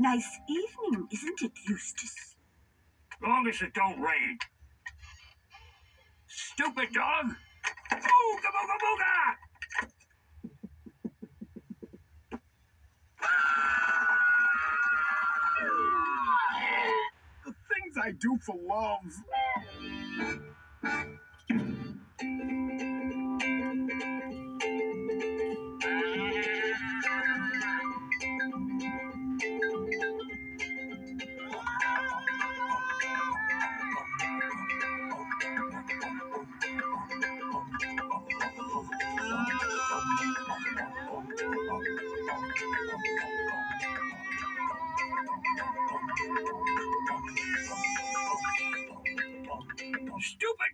Nice evening, isn't it, Eustace? Long as it don't rain. Stupid dog! Ooga booga booga! The things I do for love. Stupid